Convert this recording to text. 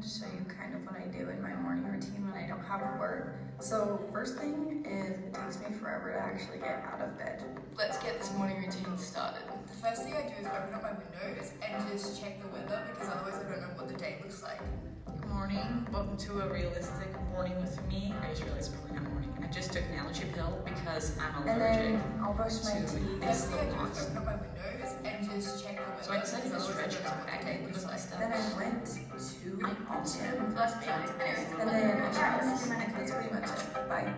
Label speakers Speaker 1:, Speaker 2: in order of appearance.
Speaker 1: wanted to show you kind of what I do in my morning routine when I don't have work. So first thing is it takes me forever to actually get out of bed.
Speaker 2: Let's get this morning routine started.
Speaker 3: The first thing I do is open up my windows and just check the weather because otherwise I don't know what the day looks like.
Speaker 4: Good morning. Welcome to a realistic morning with me. I just realized it's probably not morning. I just took an allergy pill because I'm allergic.
Speaker 1: And
Speaker 4: allergic.
Speaker 1: then I'll brush my
Speaker 4: to
Speaker 1: teeth.
Speaker 3: And just check the.
Speaker 4: So I decided to stretch
Speaker 3: I don't know
Speaker 4: back
Speaker 3: what the day
Speaker 4: end
Speaker 3: looks
Speaker 4: with my
Speaker 3: like.
Speaker 4: stuff.
Speaker 1: Then I went to
Speaker 4: I
Speaker 1: the
Speaker 4: also.
Speaker 2: Last me.
Speaker 1: And then I showers. That's pretty much it. Bye.